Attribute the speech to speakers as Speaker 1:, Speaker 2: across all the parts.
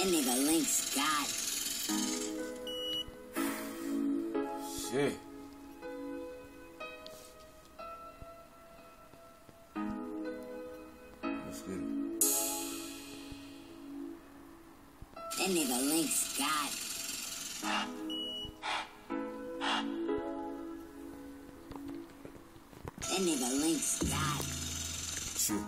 Speaker 1: That nigga Link Scott.
Speaker 2: Shit. Let's get it.
Speaker 1: That nigga Link Scott. That nigga Link Scott.
Speaker 2: True.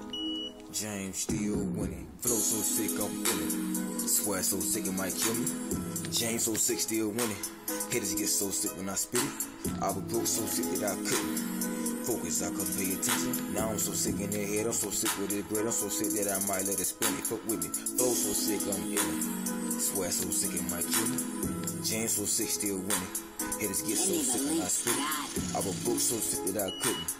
Speaker 2: James still winning. Flow so sick, I'm feeling. Swear so sick it might kill me. James so sick, still winning. Haters get so sick when I spit it. I was broke so sick that I couldn't. Focus, I couldn't pay attention. Now I'm so sick in the head, I'm so sick with this bread. I'm so sick that I might let it spin it. Fuck with me. Flow so sick, I'm ill. Swear so sick it might kill me. James so sick, still winning. Haters get so sick when I spit it. I was broke so sick that I couldn't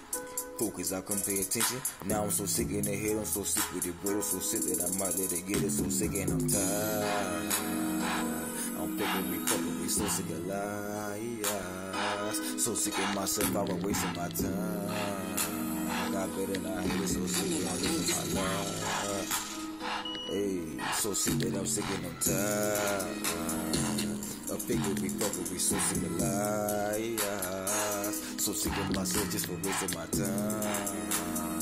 Speaker 2: focus, I couldn't pay attention. Now I'm so sick in the head, I'm so sick with it, bro. So sick that I might let it get it. So sick and I'm tired. I'm fucking fucking with so sick of lies. So sick of myself, I was wasting my time. I got better than I hate it, so sick I'm losing my life. Hey, so sick that I'm sick and I'm tired. I figure we fuck with we so sick of lies. So sick of myself just for wasting my time.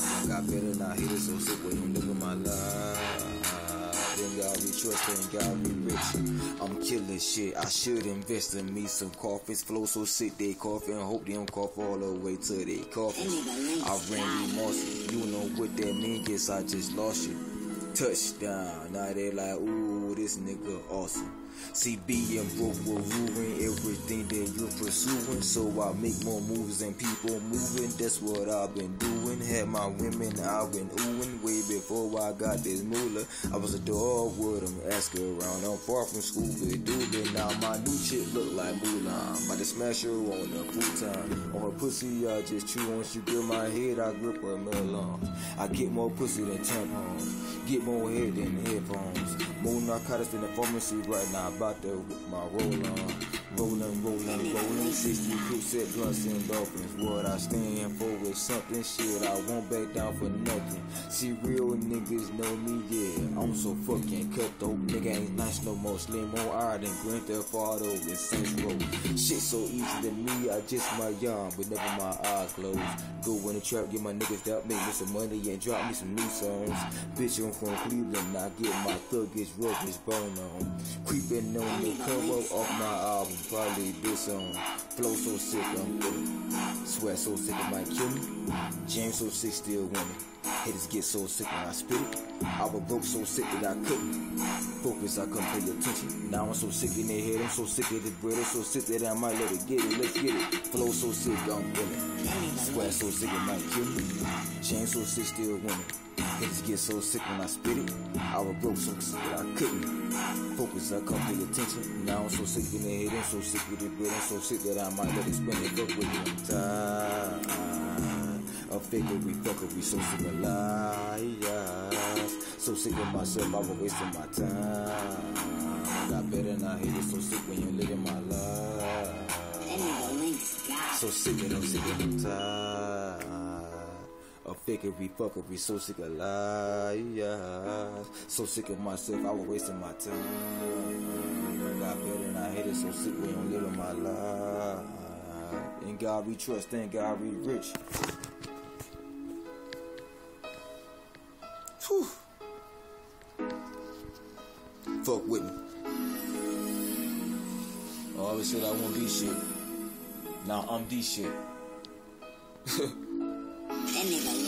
Speaker 2: I got better I hate it, so sick when you look at my life. Then God we trust and God we rich. I'm killing shit. I should invest in me some coffins. Flow so sick they coughing. Hope they don't cough all the way to they
Speaker 1: That
Speaker 2: coffins. I ran remorse. You know what that mean? Guess I just lost you. Touchdown. Now they like, ooh, this nigga awesome. CB and broke will ruin everything that you're pursuing. So I make more moves and people moving. That's what I've been doing. Had my women I've been oohing way before I got this moolah. I was a dog with them, ask around. I'm far from school, but doobie. Now my new chick look like Mulan. About to smash her on the futon. On her pussy, I just chew on. She grip my head, I grip her melon. I get more pussy than tampons. Get more head than headphones. More narcotics than the pharmacy right now. About to my roll on. Rolling, rolling, rolling. 60 set blunts and dolphins. What I stand for is something shit. I won't back down for nothing. See, real niggas know me, yeah. I'm so fucking cutthroat. Nigga ain't nice no more. Slim on iron and Grand Theft Auto and Saints Row. Shit so easy to me. I just my yawn, but never my eyes closed. Go in the trap, get my niggas out, make me some money and drop me some new songs. Bitch, I'm from Cleveland. I get my thuggish, ruggish bone on. Creeping on the cover off my album, probably this song. Flow so sick, I'm ill. Sweat so sick it might kill me. James so sick, still winning. Haters get so sick when I spit it. I was broke so sick that I couldn't focus, I couldn't pay attention. Now I'm so sick in their head, I'm so sick of this bread, I'm so sick that I might let it get it. Let's get it. Flow so sick, I'm willing. Sweat so sick it might kill me. James so sick, still winning. Haters get so sick when I spit it. I was broke so sick that I couldn't focus, I couldn't pay attention. Now I'm so sick in the head, I'm so sick with it, bread, I'm so sick that I might let it spin it. Fuck with it, I'm tired. A figure we we so sick of lies. So sick of myself, I was wasting my time. Got better than I hate it, so sick when you look at my life. So sick and I'm sick and I'm tired. A fakery fuckery, so sick of lies. So sick of myself, I was wasting my time. Got better than I hate it, so sick when I'm living my life. In God we trust, in God we rich. Fuck with me. I always said I won't be shit. Now I'm the shit.